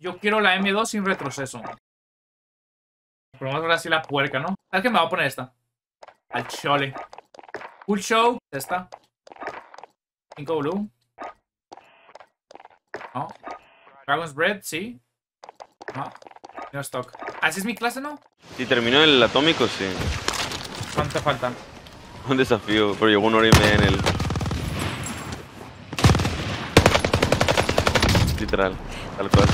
Yo quiero la M2 sin retroceso. Pero vamos a ver así la puerca, ¿no? ¿Sabes qué me va a poner esta? Al chole. Full show. Esta. 5 blue. No. Dragon's Bread, sí. No. No stock. ¿Así es mi clase, no? Si terminó el atómico, sí. ¿Cuánto te falta? Un desafío, pero llevo una hora y media en el. Literal. Tal cual,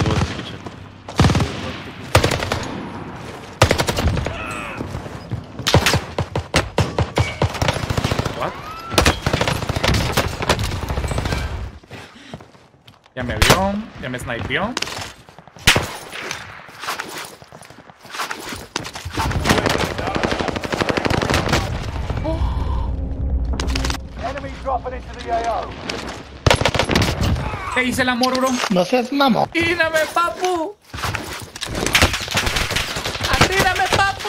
me vio, ya me snipeó. Enemy dropping into the AO. ¿Qué hice el amor, bro? No seas mamón. ¡Atírame, papu! ¡Atírame, papu!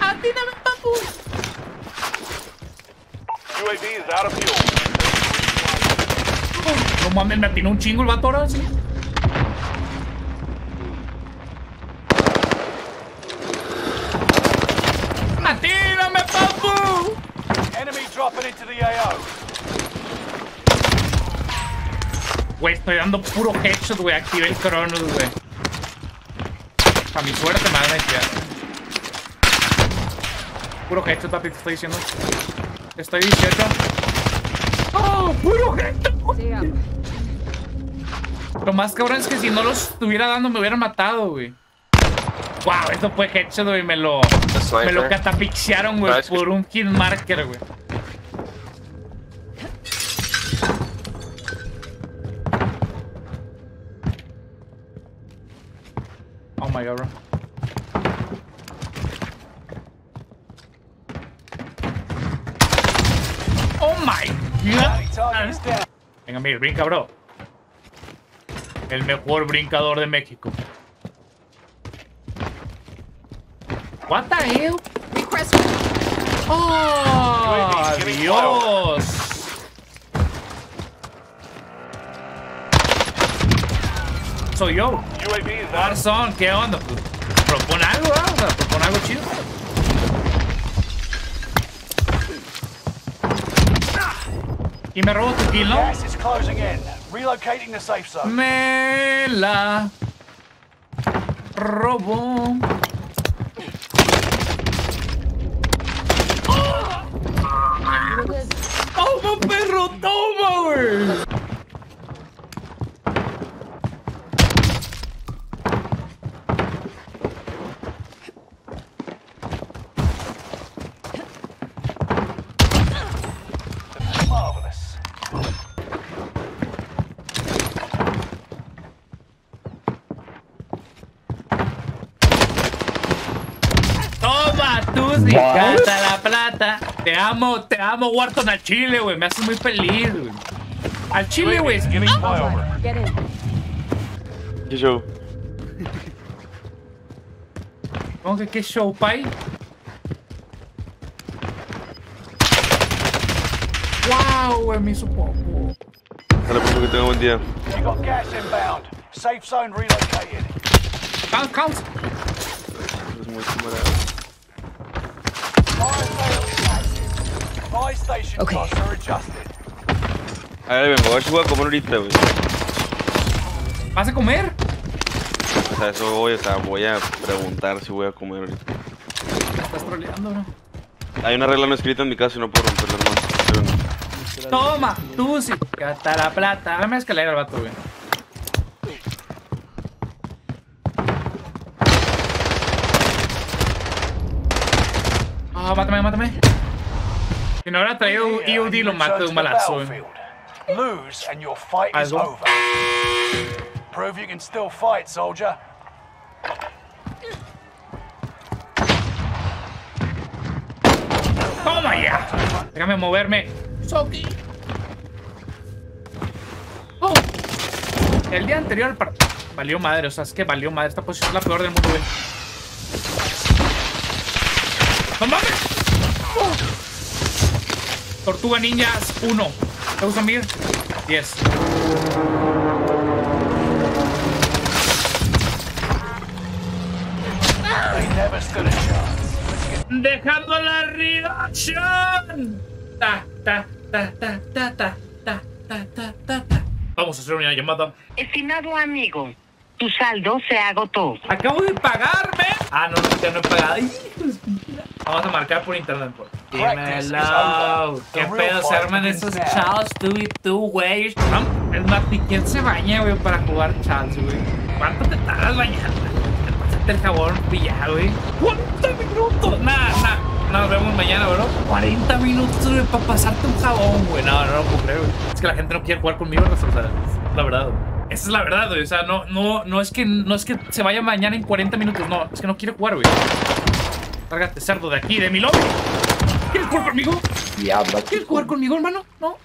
¡Atírame, papu! UAV is out of fuel. No mames, me atinó un chingo el vato ahora, sí. ¡Atírame, papu! Enemy dropping into the AO. Güey, estoy dando puro headshot, güey. Activé el Cronos, güey. A mi suerte me van a. Puro headshot, papi, te estoy diciendo. Estoy 18. ¡Oh! ¡Puro headshot! Lo más cabrón es que si no los estuviera dando me hubieran matado, güey. Wow, esto fue headshot, güey. Me lo, me lo catapixiaron, güey, por un hit marker, güey. Oh my god, bro. Oh my god. Venga, mira, brinca, bro. El mejor brincador de México. What the hell? ¡Oh! ¡Dios! Soy yo. Garzón, ¿qué onda? Pues, propon algo, ¿ah? O sea, propon algo chido. Y me robo tu kill, ¿no? Gas is closing in. Relocating the safe zone. Me la robó. ¡Toma, perro! ¡Toma, güey! ¡Toma, Tusi! ¡Canta la plata! Te amo, te amo, Wharton, al chile, güey. Me haces muy feliz, güey. Al chile, güey. ¿Qué show? ¿Cómo que qué show, pai? ¡Wow, güey! Me hizo poco. Dale, por que tenga buen día. You got gas inbound. Safe zone relocated. Count, count. Es muy camarada. Okay. costs are adjusted. A ver, vengo, a ver si voy a comer ahorita, güey. ¿Vas a comer? O sea, eso voy, o sea, voy a preguntar si voy a comer ahorita. Me estás troleando, bro. Hay una regla no escrita en mi casa y no puedo romperla, hermano. Toma, Tusi. Canta la plata. Dame escalera el vato, güey. Ah, mátame, mátame. Si no hubiera traído EOD, lo mato de un balazo, battlefield. Lose and your fight is over. Prove you can still fight, soldier. ¡Toma ya! Déjame moverme. Soki. Oh. El día anterior valió madre, o sea, es que valió madre. Esta posición es la peor del mundo, güey. ¡No mames! Oh. Tortuga Ninjas 1. ¿Te gusta Mir? 10. Dejando la reacción. Ta, ta, ta, ta, ta, ta, ta, ta, ta, ta. Vamos a hacer una llamada. Estimado amigo, tu saldo se agotó. Acabo de pagarme. Ah, no, ya no he pagado. Vamos a marcar por internet. Por. Dímelo. ¿Qué pedo se arman esos chavos tú y tú, güey? Vamos, Es ¿y quién se baña, güey, para jugar chats, güey? ¿Cuánto te tardas bañando? Te pasaste el jabón ya, güey. 40 minutos. Nada, nada. Nos vemos mañana, bro. 40 minutos, güey, para pasarte un jabón, güey. No, no lo puedo creer, güey. Es que la gente no quiere jugar conmigo, o sea, la verdad, güey. Esa es la verdad, güey. O sea, no, no, no es que no es que se vaya mañana en 40 minutos, no, es que no quiere jugar, güey. Lárgate, cerdo, de aquí, de mi lobby. ¿Quieres jugar conmigo? ¿Quieres jugar conmigo, hermano? No.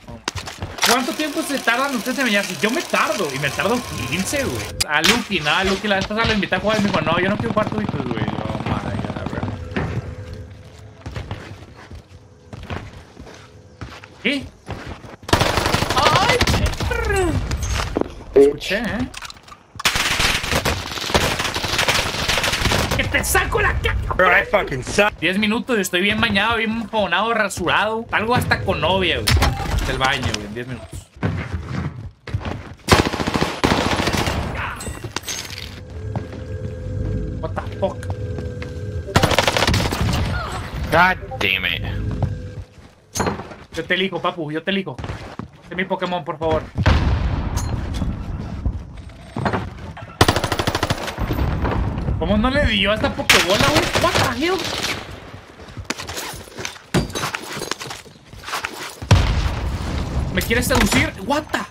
¿Cuánto tiempo se tardan ustedes en bañarse? Yo me tardo, y me tardo 15, güey. A Lucky, no, a Lucky la vez pasada lo invité a jugar y me dijo, no, yo no quiero jugar güey. Madre, ya, la verdad. ¿Qué? ¡Ay, perro! Escuché, ¿eh? Te saco la caca! Bro, I fucking suck. 10 minutos y estoy bien bañado, bien empavonado, rasurado. Algo hasta con novia, güey. Del baño, güey, en 10 minutos. What the fuck? God damn it. Yo te elijo, papu, yo te elijo. Este es mi Pokémon, por favor. ¿Cómo no le dio a esta Pokébola, güey? What the hell? ¿Me quieres seducir? What the?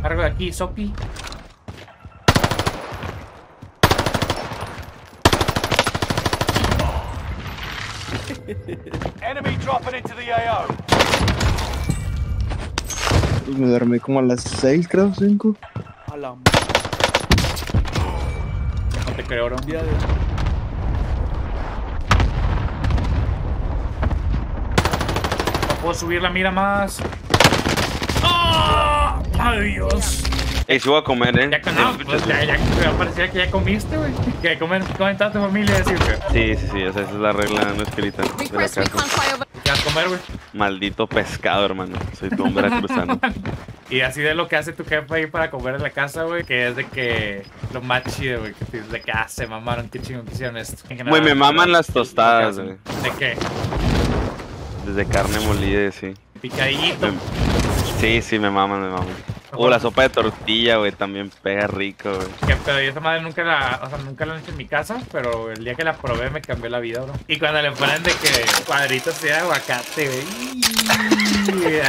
Cargo de aquí, Sopi. Enemy dropping into the AO. Pues me dormí como a las 6, creo, 5. A la No te creo, bro. día de. No puedo subir la mira más. ¡Ah! ¡Ay, Dios! Ey, sí voy a comer, eh. Ya, no, pues ya, ya, ya parecía que ya comiste, güey. Que comen, comen toda tu familia, decir, güey. Sí, sí, sí, o sea, esa es la regla no escrita de la casa. Recon flyover. ¿Qué vas a comer, güey? Maldito pescado, hermano. Soy todo un veracruzano. Y así de lo que hace tu jefe ahí para comer en la casa, güey, que es de que lo más chido, güey, que de que hace, mamaron, qué chingón que hicieron esto. Güey, me maman las ¿qué tostadas, güey. ¿De qué? Desde carne molida, sí. Picadillito. Me- Sí, sí, me maman, me maman. O la sopa de tortilla, güey, también pega rico, güey. Que, pero yo esa madre nunca la, o sea, nunca la han hecho en mi casa, pero el día que la probé me cambió la vida, bro. Y cuando le ponen de que cuadritos de aguacate, güey.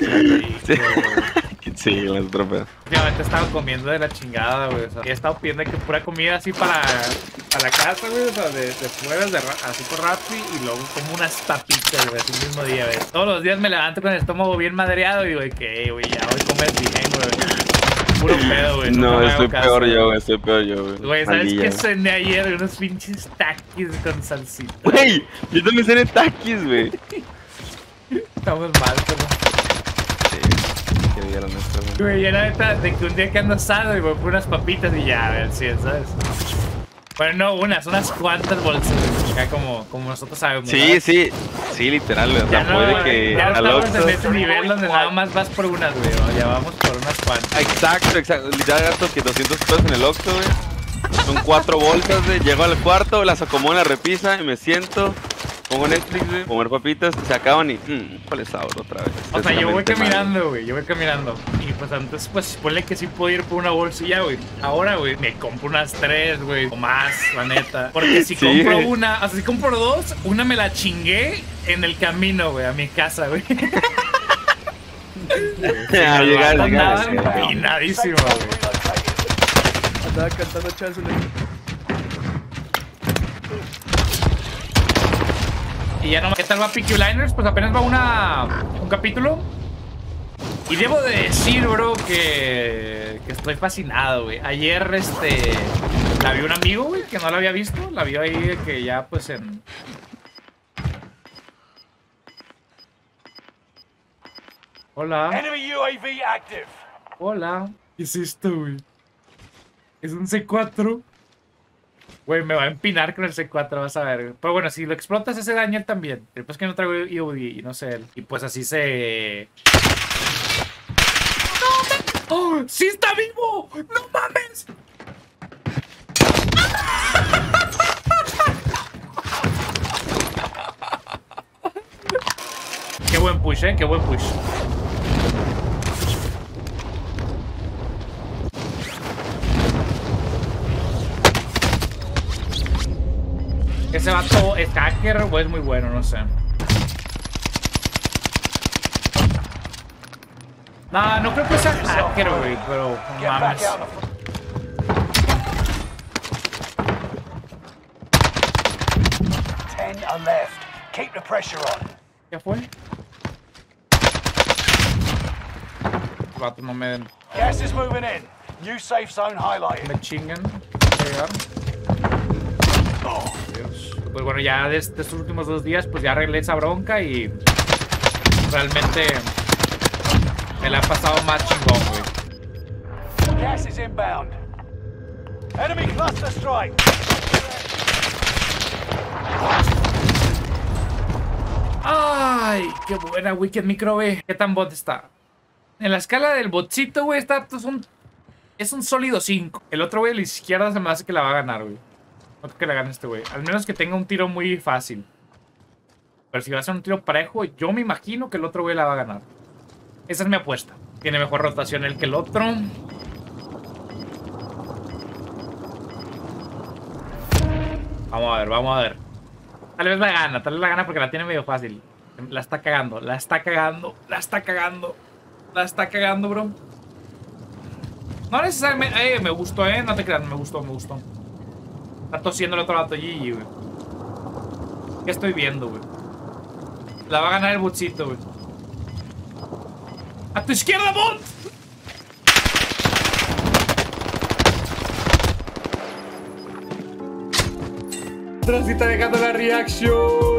güey. Sí. Sí, las tropas. Últimamente he estado comiendo de la chingada, güey. O sea, he estado pidiendo que pura comida así para, para la casa, güey. O sea, de, de fuera, de, así por Rappi. Y luego como unas papitas, güey, así el mismo día, güey. Todos los días me levanto con el estómago bien madreado y digo, que, güey, ya voy a comer bien, güey. Puro pedo, güey. No, estoy caso, peor yo, güey, estoy peor yo, güey. Güey, ¿sabes Maldilla. qué cené ayer? Unos pinches taquis con salsita. Güey, yo también cené taquis, güey. Estamos mal, pero... Sí, día la nuestra, güey. Ya la neta, de que un día que ando asado y voy por unas papitas y ya, a ver si, ¿sabes? Bueno, no unas, unas cuantas bolsas, ya como, como nosotros sabemos. Sí, ¿sabes? sí, sí, literal, güey. O Ya sea, no, puede que ya al estamos en ese nivel donde nada más vas por unas, güey, o ya vamos por unas cuantas. Exacto, exacto. Literal gasto que 200 pesos en el Oxxo, güey. Son cuatro bolsas, güey. Llego al cuarto, las acomodo en la repisa y me siento. Pongo Netflix, güey. Comer papitas, se acaban y. Mmm, ¿cuál sabor otra vez? O sea, yo voy caminando, güey, yo voy caminando. Y pues antes, pues, ponle que sí puedo ir por una bolsilla, güey. Ahora, güey, me compro unas tres, güey, o más, la neta. Porque si Sí, compro güey. una, o sea, si compro dos, una me la chingué en el camino, güey, a mi casa, güey. Ah, llegar, Andaba llegar. Andaba cantando Charles Y ya no ¿Qué tal va Peaky Blinders? Pues apenas va una, un capítulo. Y debo de decir, bro, que, que estoy fascinado, güey. Ayer, este, la vi un amigo, güey, que no la había visto. La vio ahí de que ya, pues, en... Hola, Enemy UAV active. hola. ¿Qué es esto, güey? Es un C4. Güey, me va a empinar con el C4, vas a ver. Pero bueno, si lo explotas, ese daño él también. Después que no traigo EOD y no sé él. Y pues así se. ¡No! ¡Oh! ¡Sí está vivo! ¡No mames! Qué buen push, eh. Qué buen push. Ese vato es hacker o es muy bueno, no sé. No, no creo que sea hacker, güey, pero mames. ¿Qué fue? Los vatos no me, Gas is moving in. New safe zone highlighted. me. Llegar. Dios. Pues bueno, ya de, estos últimos dos días, pues ya arreglé esa bronca y realmente me la ha pasado más chingón, güey. Gas is inbound. Enemy cluster strike. Ay, qué buena Wicked Micro, güey. ¿Qué tan bot está? En la escala del botcito, güey, está es un, es un sólido 5. El otro, güey, a la izquierda se me hace que la va a ganar, güey. No creo que la gane este, güey. Al menos que tenga un tiro muy fácil. Pero si va a ser un tiro parejo, yo me imagino que el otro, güey, la va a ganar. Esa es mi apuesta. Tiene mejor rotación el que el otro. Vamos a ver, vamos a ver. Tal vez la gana, tal vez la gana porque la tiene medio fácil. La está cagando, la está cagando, la está cagando. La está cagando, bro. No necesariamente... Eh, me gustó, eh. No te creas, me gustó, me gustó. Está tosiendo el otro vato allí, güey. ¿Qué estoy viendo, güey? La va a ganar el botcito, güey. ¡A tu izquierda, bot! Transita dejando la reaction.